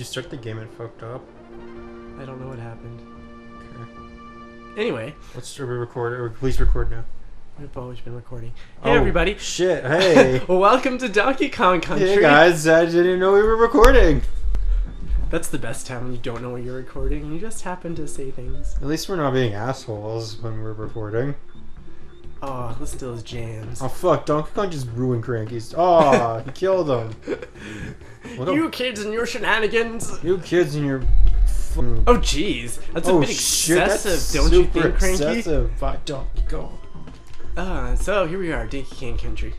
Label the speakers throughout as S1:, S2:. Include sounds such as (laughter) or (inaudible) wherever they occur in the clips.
S1: you start the game and fucked up?
S2: I don't know what happened.
S1: Okay.
S2: Anyway,
S1: Let's record or please record now.
S2: we've always been recording. Hey
S1: Oh,
S2: everybody.
S1: Shit. (laughs) Hey.
S2: Welcome to Donkey Kong Country.
S1: hey guys, I didn't know we were recording.
S2: That's the best time when you don't know when you're recording and you just happen to say things.
S1: At least we're not being assholes when we're recording.
S2: Oh, listen to those jams.
S1: Oh fuck, Donkey Kong just ruined Cranky's. Oh, (laughs) he killed a-
S2: you kids and your shenanigans.
S1: You kids and your
S2: Oh, jeez. That's a
S1: oh
S2: bit
S1: shit,
S2: excessive, don't you think, Cranky?
S1: excessive. Fuck Donkey Kong.
S2: Uh, so here we are, Donkey Kong Country.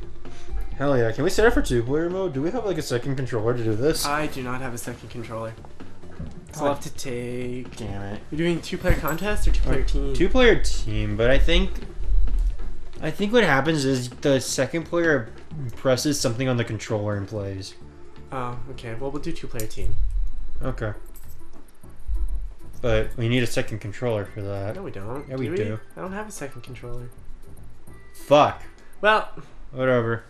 S1: Hell yeah, can we set it for two player mode? Do we have like a second controller to do this?
S2: I do not have a second controller. So. I'll have to take.
S1: Damn it.
S2: You're doing two player contest or two player team?
S1: Two player team, but I think I think what happens is the second player presses something on the controller and plays.
S2: Oh, okay. Well, we'll do two player team.
S1: Okay. But we need a second controller for that.
S2: No, we don't.
S1: Yeah, we do.
S2: I don't have a second controller.
S1: Fuck.
S2: Well,
S1: Whatever.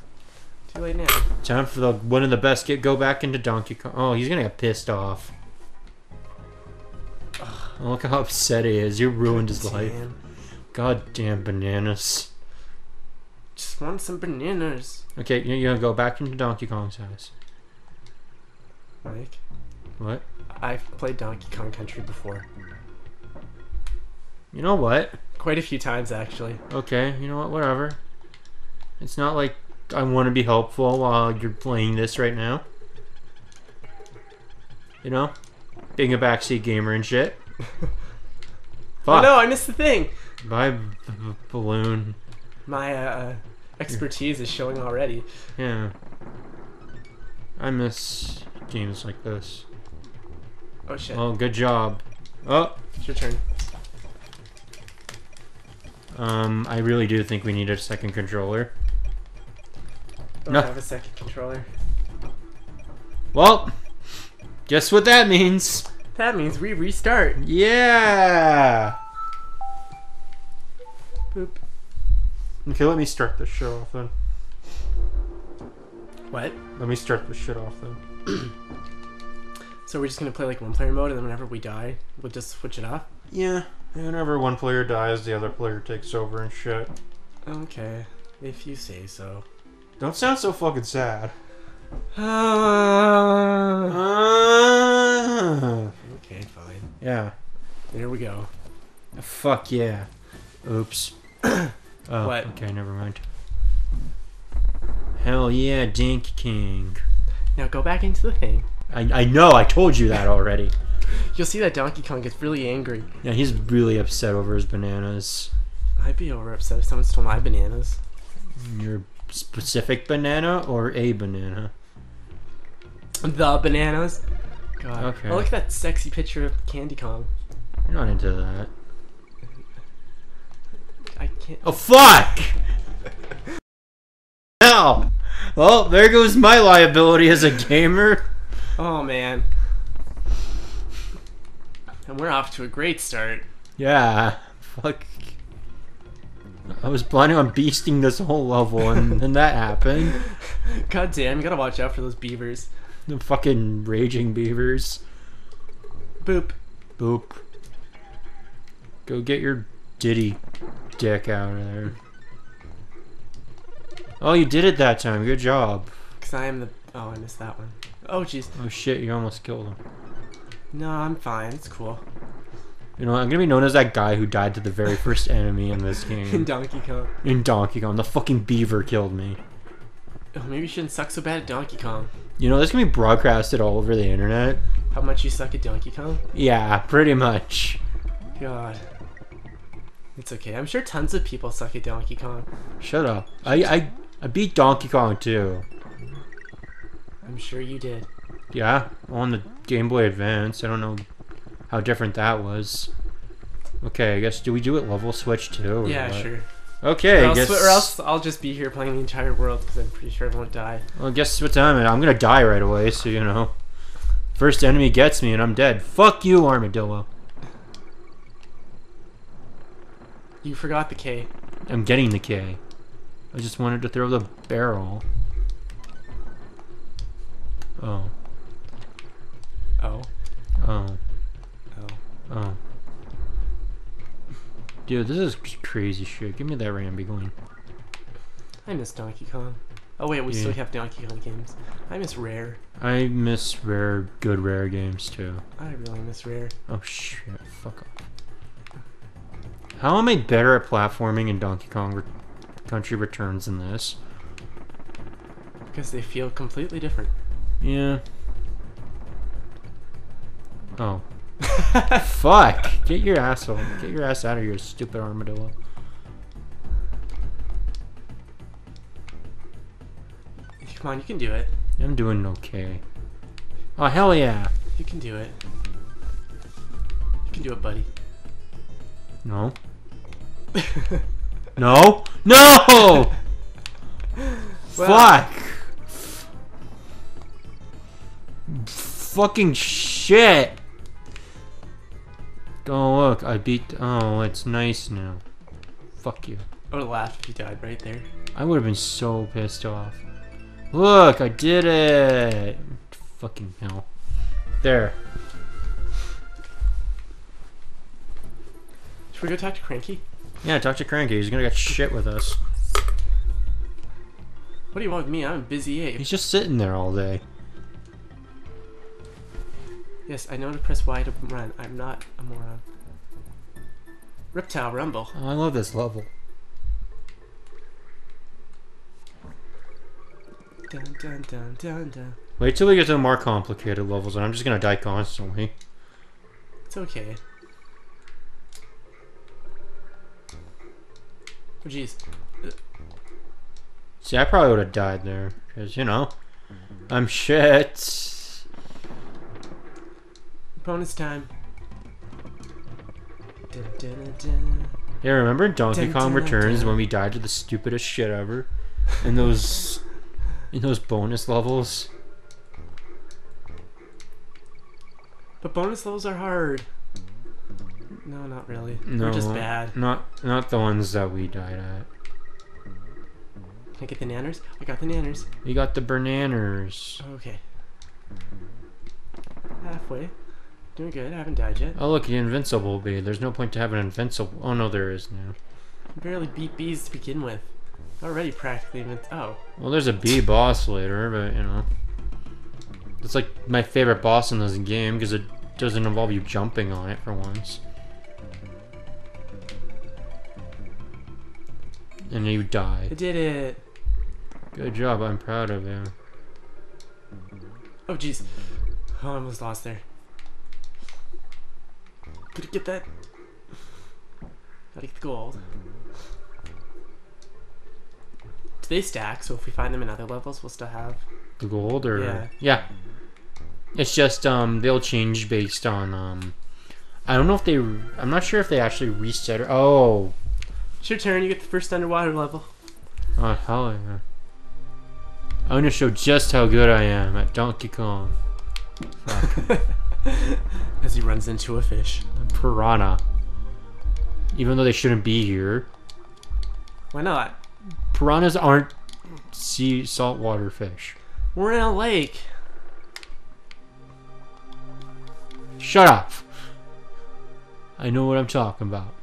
S2: too late now.
S1: Time for the one of the best get go back into Donkey Kong. Oh, he's gonna get pissed off. Oh, look how upset he is. You ruined his life. God damn bananas.
S2: Just want some bananas.
S1: Okay, you're gonna go back into Donkey Kong's house.
S2: Mike,
S1: What?
S2: I've played Donkey Kong Country before.
S1: You know what?
S2: Quite a few times, actually.
S1: Okay, you know what? Whatever. It's not like I want to be helpful while you're playing this right now. You know? Being a backseat gamer and shit. (laughs) Fuck.
S2: Oh no, I missed the thing!
S1: Bye, balloon.
S2: My uh, expertise is showing already.
S1: Yeah. I miss games like this.
S2: Oh shit.
S1: Oh, good job. Oh,
S2: It's your turn.
S1: um, I really do think we need a second controller.
S2: Don't
S1: No.
S2: have a second controller.
S1: Well, guess what that means?
S2: That means we restart.
S1: Yeah!
S2: Boop.
S1: Okay, let me start this shit off then.
S2: What?
S1: Let me start this shit off then. (clears throat)
S2: So we're just gonna play like one player mode, and then whenever we die, we'll just switch it off.
S1: Yeah, whenever one player dies, the other player takes over and shit.
S2: Okay, if you say so.
S1: Don't sound so fucking sad.
S2: Ah. (sighs)
S1: Ah.
S2: okay, fine.
S1: Yeah.
S2: Here we go.
S1: Fuck yeah. Oops. (clears throat) oh,
S2: What?
S1: okay, never mind. Hell yeah, Donkey King.
S2: Now go back into the thing.
S1: I, I know, I told you that already. (laughs)
S2: You'll see that Donkey Kong gets really angry.
S1: Yeah, he's really upset over his bananas.
S2: I'd be over upset if someone stole my bananas.
S1: Your specific banana or a banana?
S2: The bananas. God.
S1: Okay.
S2: Oh, look at that sexy picture of Candy Kong.
S1: You're not into that.
S2: I can't.
S1: Oh fuck! Hell! Well, there goes my liability as a gamer.
S2: Oh man. And we're off to a great start.
S1: Yeah. Fuck. I was planning on beasting this whole level, and then that happened. (laughs)
S2: God damn, you gotta watch out for those beavers.
S1: The fucking raging beavers.
S2: Boop.
S1: Boop. Go get your Diddy dick out of there. Oh, you did it that time. Good job.
S2: Cause I am the. Oh, I missed that one. Oh jeez.
S1: Oh shit, you almost killed him.
S2: No, I'm fine. It's cool.
S1: You know, I'm gonna be known as that guy who died to the very first enemy in this (laughs) game. In.
S2: Donkey Kong.
S1: In Donkey Kong. The fucking beaver killed me.
S2: Oh, maybe you shouldn't suck so bad at Donkey Kong.
S1: You know, this can be broadcasted all over the internet.
S2: How much you suck at Donkey Kong?
S1: Yeah, pretty much.
S2: God. It's okay. I'm sure tons of people suck at Donkey Kong.
S1: Shut up. I, I, I beat Donkey Kong too.
S2: I'm sure you did.
S1: Yeah, on the Game Boy Advance. I don't know how different that was. Okay, I guess do we do it level switch too? or
S2: Yeah,
S1: what?
S2: sure.
S1: Okay,
S2: Or
S1: I
S2: else,
S1: guess.
S2: or else I'll just be here playing the entire world because I'm pretty sure I won't die.
S1: Well, guess what time it? I'm gonna die right away, so you know. First enemy gets me and I'm dead. Fuck you, armadillo.
S2: You forgot the K.
S1: I'm getting the K. I just wanted to throw the barrel. Oh.
S2: Oh.
S1: Oh.
S2: Oh.
S1: Oh. Dude, this is crazy shit. Give me that Rambi going.
S2: I miss Donkey Kong. Oh wait, we still have Donkey Kong games. I miss Rare.
S1: I miss rare, good rare games too.
S2: I really miss Rare.
S1: Oh shit, fuck off. How am I better at platforming in Donkey Kong Re- Country Returns than this?
S2: Because they feel completely different.
S1: Yeah. Oh. (laughs) Fuck! Get your asshole. Get your ass out of here, stupid armadillo.
S2: Come on, you can do it.
S1: I'm doing okay. Oh, hell yeah.
S2: You can do it. You can do it, buddy.
S1: No. (laughs) No! No!
S2: Well-
S1: Fuck! Fucking shit! Oh, look, I beat. Oh, it's nice now. Fuck you.
S2: I would have laughed if you died right there.
S1: I would have been so pissed off. Look, I did it! Fucking hell. There.
S2: Should we go talk to Cranky?
S1: Yeah, talk to Cranky. He's gonna get shit with us.
S2: What do you want with me? I'm a busy ape.
S1: He's just sitting there all day.
S2: Yes, I know to press Y to run. I'm not a moron. Reptile Rumble.
S1: Oh, I love this level.
S2: Dun dun dun dun dun.
S1: Wait till we get to the more complicated levels, and I'm just gonna die constantly.
S2: It's okay. Jeez.
S1: See, I probably would have died there, because, you know, I'm shit.
S2: Bonus time. Dun, dun, dun, dun.
S1: Yeah, remember Donkey Kong Returns when we died to the stupidest shit ever? In those... In those bonus levels?
S2: But bonus levels are hard. No, not really.
S1: No.
S2: They're just bad.
S1: Not, not the ones that we died at.
S2: Can I get the nanners? I got the nanners.
S1: We got the bananas.
S2: Okay. Halfway. Doing good. I haven't died yet.
S1: Oh, look, the invincible bee. There's no point to have an invincible... Oh, no, there is now.
S2: Barely beat bees to begin with. Already practically invent- Oh.
S1: Well, there's a bee boss later, but, you know. It's like my favorite boss in this game, because it doesn't involve you jumping on it for once. And you die.
S2: I did it.
S1: Good job, I'm proud of you.
S2: Oh jeez. Oh, I almost lost there. Gotta get that. Gotta get the gold. Do they stack? So if we find them in other levels, we'll still have.
S1: The gold, or...
S2: Yeah.
S1: Yeah. It's just, um, they'll change based on, um... I don't know if they... I'm not sure if they actually reset it. Oh!
S2: It's your turn. You get the first underwater level.
S1: Oh, hell yeah. I'm gonna show just how good I am at Donkey Kong. Fuck. (laughs)
S2: As he runs into a fish.
S1: A piranha. Even though they shouldn't be here.
S2: Why not?
S1: Piranhas aren't sea saltwater fish.
S2: We're in a lake.
S1: Shut up! I know what I'm talking about.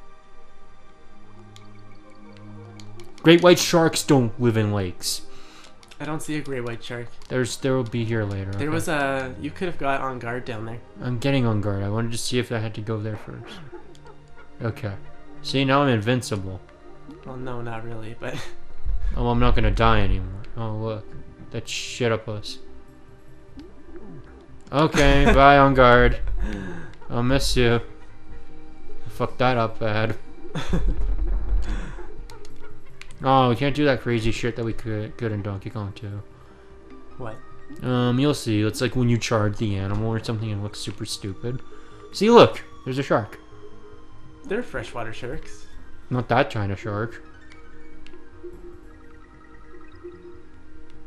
S1: Great white sharks don't live in lakes.
S2: I don't see a great white shark.
S1: There's there will be here later.
S2: There
S1: okay?
S2: was a. You could have got Enguarde down there.
S1: I'm getting Enguarde. I wanted to see if I had to go there first. Okay. See now I'm invincible.
S2: Well, no, not really, but. (laughs)
S1: Oh, I'm not gonna die anymore. Oh, look. That shit up us. Okay, (laughs) bye Enguarde. I'll miss you. I fucked that up bad. (laughs) Oh, we can't do that crazy shit that we could, could in Donkey Kong 2.
S2: what?
S1: Um, you'll see. It's like when you charge the animal or something and it looks super stupid. See, look! There's a shark.
S2: They're freshwater sharks.
S1: Not that China shark.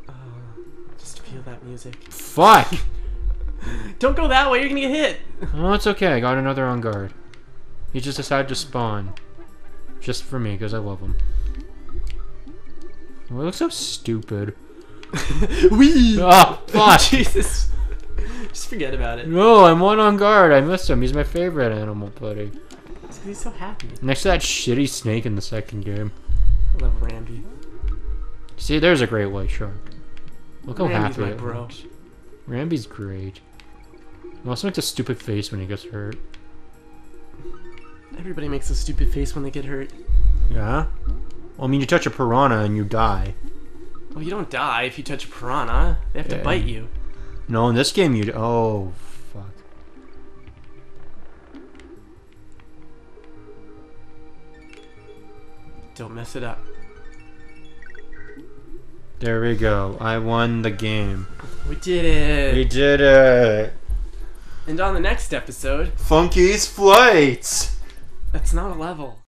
S2: Uh, just feel that music.
S1: Fuck! (laughs)
S2: Don't go that way. You're gonna get hit.
S1: Oh, it's okay. I got another Enguarde. He just decided to spawn. Just for me, because I love him. It looks so stupid. (laughs)
S2: Wee.
S1: Oh, fuck! (laughs)
S2: Jesus. Just forget about it.
S1: No, I'm one Enguarde. I missed him. He's my favorite animal buddy.
S2: He's so happy.
S1: Next to that shitty snake in the second game.
S2: I love Rambi.
S1: See, there's a great white shark. Look how happy
S2: my
S1: it
S2: bro.
S1: looks. Rambi's great. He also makes a stupid face when he gets hurt.
S2: Everybody makes a stupid face when they get hurt.
S1: Yeah? Well, I mean, you touch a piranha and you die.
S2: Well, you don't die if you touch a piranha. They have to
S1: Yeah.
S2: bite you.
S1: No, in this game you. Oh, fuck.
S2: Don't mess it up.
S1: There we go. I won the game.
S2: We did it.
S1: We did it.
S2: And on the next episode,
S1: Funky's flights.
S2: that's not a level.